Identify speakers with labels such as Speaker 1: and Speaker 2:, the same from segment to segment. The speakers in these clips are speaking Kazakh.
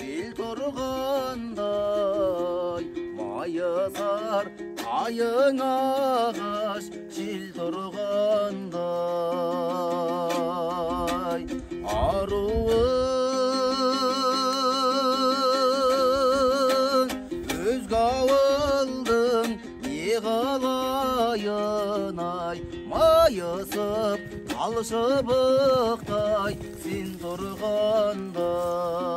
Speaker 1: бел тұрғандай майысар айың ағаш жел тұрғандай аруың өзге ауылдың не қалайын ай майысып талшыбықтай сен тұрғандай.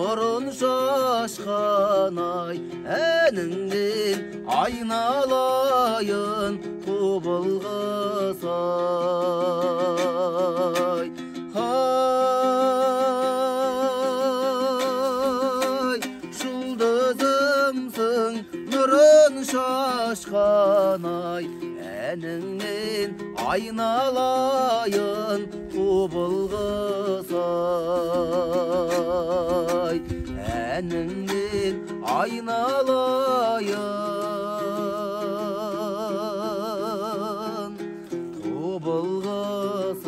Speaker 1: Нұрын шашқан ай әніңнен айналайын құбылғыс ай ай жұлдызымсың нұрын шашқан ай әніңнен айналайын құбылғыс ай әніңнен айналайын тобылғысын